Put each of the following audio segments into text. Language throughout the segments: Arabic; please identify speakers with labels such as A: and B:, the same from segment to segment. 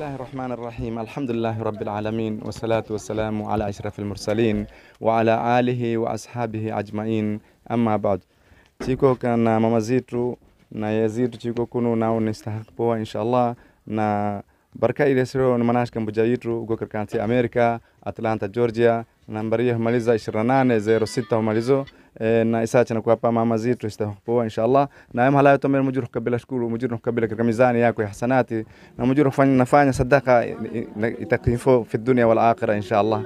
A: الله الرحمن الرحيم الحمد لله رب العالمين والصلاة والسلام على أشرف المرسلين وعلى آله وأصحابه أجمعين أما بعد تيكو كان ماما زيتو نا يزيد تيكو كونو ناو نستحق بوا إن شاء الله نا بركة إليسرو نمناش كان بجايتو غوكر كانت أمريكا أتلانتا جورجيا نمبريه ماليزا إشرانان زيرو ستة ماليزو na isacha na kuwapa mama zetu istahaq poa inshallah na yam halayo tomer mujuru kabila shukuru mujuru kabila katika mizani yako ya hasanati na mujuru fanya nafanya sadaka itakifo fi dunya wal akhirah inshallah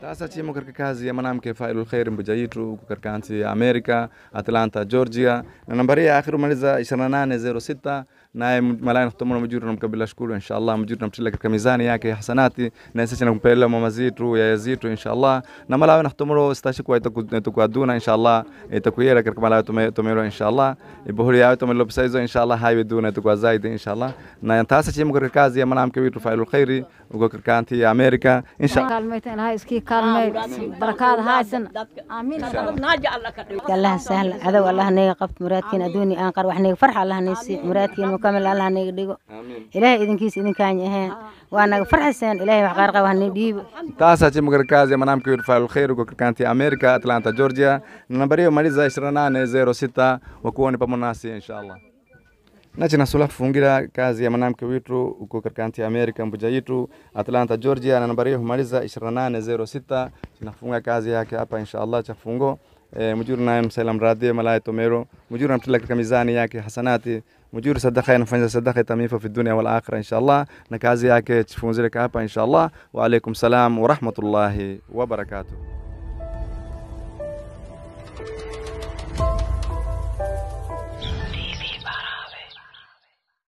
A: Sasa chimo katika kazi ya mwanamke Failul Khair Mbujayitu huko katika nchi ya Amerika, Atlanta, Georgia, na nambari ya akhiru maliza 2806 naye malaya kutomona mjuru namkabila shukuru inshallah mjuru namtila katika mizani yake ya hasanati na sisi nakumpelea mama zetu ya yazitu inshallah na malawa nakutomoro stashikwa itakuaduna inshallah itakuyera katika malawa tomero inshallah ibuhuri yao tomelo bisaizo inshallah haiwe duna itakuwa zaidi inshallah na tasa chimo katika kazi ya mwanamke wetu Failul Khairi huko katika nchi ya Amerika inshallah
B: kaalmayta ilahay iskii kaalmay barakaada haysan aamiin
C: الله سهل عدو الله نيجا قبت مرادكين أدوني أنقر وح نيجا فرح الله نيسي مرادكين مكمل الله نيجا ديجو إلهي إذن كيس إذن كان يهين وأنا فرح سين إلهي وحقار قوة هنيديب
A: Sasa chimo katika kazi ya mwanamke wetu Failul Khair huko katika nchi ya Amerika, Atlanta, Georgia. Na nambari hiyo maliza 2806 wakuone pamoja nasi inshallah. nachi nasula kufungira kazi ya mwanamke wetu huko katika nchi ya Amerika mbuja yetu Atlanta Georgia, na nambari hiyo humaliza 2806 tunafunga kazi yake hapa inshallah cha مجور نايم سلام رادي ملاي توميرو. مجور نمت لك كميزاني ياكي حسناتي. مجور صدقه ينفع صدقة تميفة في الدنيا والآخرة إن شاء الله. نكازي ياكي تشفون زلك أبا إن شاء الله. وعليكم السلام ورحمة الله وبركاته. Thank you.